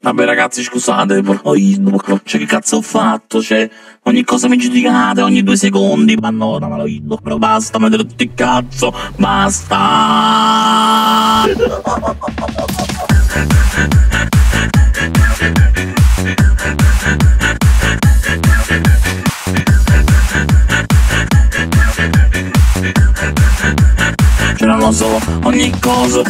Vabbè ragazzi scusate, però io, cioè che cazzo ho fatto? Cioè, ogni cosa mi giudicate, ogni due secondi, ma no, no, lo io, però basta, mettere tutti il cazzo, basta! Cioè non lo so, ogni cosa